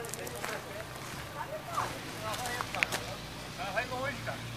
食べ物美味いから。